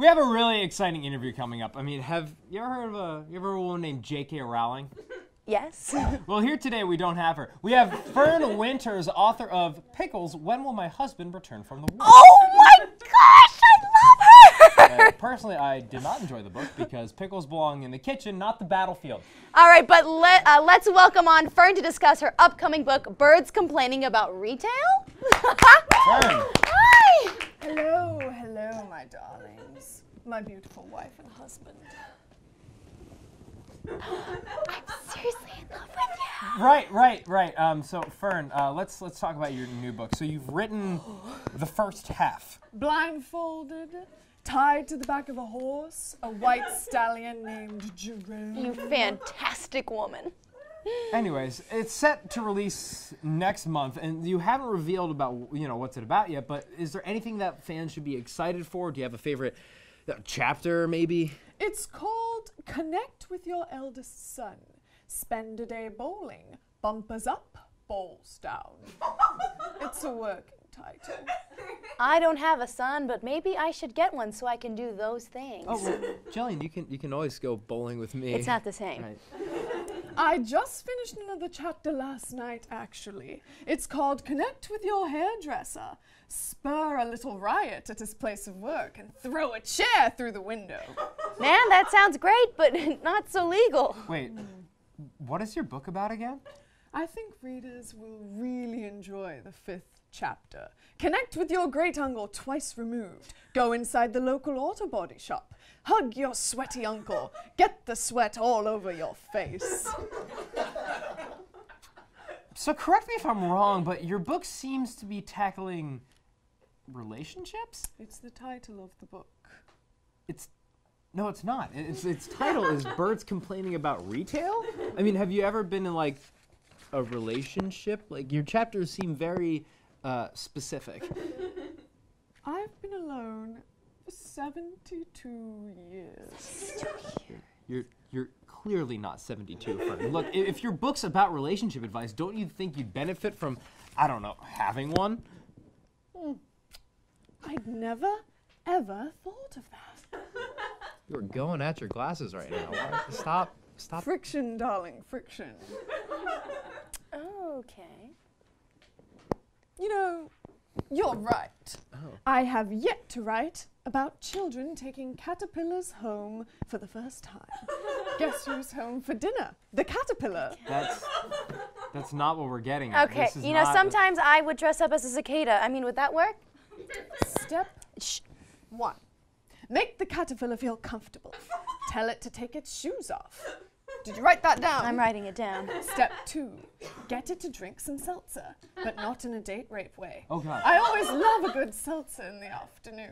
We have a really exciting interview coming up. I mean, have you ever heard of a you ever heard of a woman named J.K. Rowling? Yes. Well, here today we don't have her. We have Fern Winters, author of Pickles. When will my husband return from the war? oh my gosh, I love her! Uh, personally, I did not enjoy the book because pickles belong in the kitchen, not the battlefield. All right, but let, uh, let's welcome on Fern to discuss her upcoming book, Birds Complaining About Retail. Fern, Hi! Hello, hello, my darlings. My beautiful wife and husband. I'm seriously in love with you. right, right, right. Um, so Fern, uh, let's let's talk about your new book. So you've written the first half. Blindfolded, tied to the back of a horse, a white stallion named Jerome. You fantastic woman. Anyways, it's set to release next month, and you haven't revealed about you know what's it about yet. But is there anything that fans should be excited for? Do you have a favorite uh, chapter, maybe? It's called Connect with Your Eldest Son. Spend a day bowling. Bumpers up, bowls down. it's a working title. I don't have a son, but maybe I should get one so I can do those things. Oh, well, Jillian, you can you can always go bowling with me. It's not the same. Right. I just finished another chapter last night, actually. It's called Connect with Your Hairdresser. Spur a little riot at his place of work and throw a chair through the window. Man, that sounds great, but not so legal. Wait, what is your book about again? I think readers will really enjoy the fifth chapter. Connect with your great uncle twice removed. Go inside the local auto body shop. Hug your sweaty uncle. Get the sweat all over your face. So correct me if I'm wrong, but your book seems to be tackling relationships. It's the title of the book. It's no, it's not. It's its title is "Birds Complaining About Retail." I mean, have you ever been in like a relationship? Like your chapters seem very uh, specific. I've been alone for 72 years. You're you're clearly not 72, Fern. Look, if your book's about relationship advice, don't you think you'd benefit from, I don't know, having one? I'd never, ever thought of that. You're going at your glasses right now. Stop. Stop. Friction, darling, friction. Okay. You know, you're right. Oh. I have yet to write about children taking caterpillars home for the first time. Guess who's home for dinner? The caterpillar. That's that's not what we're getting at. Okay, This is you know, sometimes I would dress up as a cicada. I mean, would that work? Step Shh. one make the caterpillar feel comfortable. Tell it to take its shoes off. Did you write that down? I'm writing it down. Step two get it to drink some seltzer, but not in a date rape way. Oh God. I always love a good seltzer in the afternoon.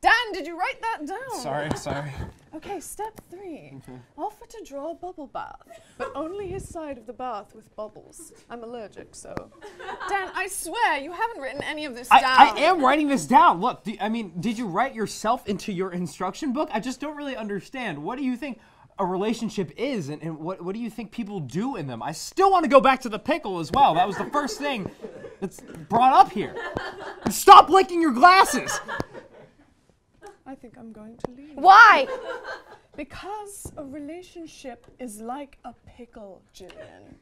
Dan, did you write that down? Sorry, sorry. Okay, step three. Offer to draw a bubble bath, but only his side of the bath with bubbles. I'm allergic, so. Dan, I swear you haven't written any of this I, down. I am writing this down. Look, do, I mean, did you write yourself into your instruction book? I just don't really understand. What do you think a relationship is, and, and what, what do you think people do in them? I still want to go back to the pickle as well. That was the first thing that's brought up here. Stop licking your glasses. I think I'm going to leave. Why? Because a relationship is like a pickle, Jillian.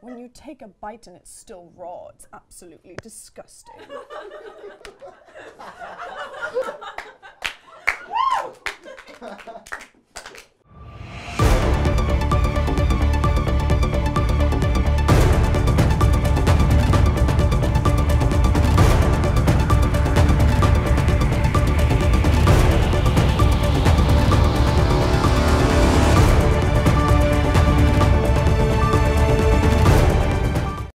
When you take a bite and it's still raw, it's absolutely disgusting.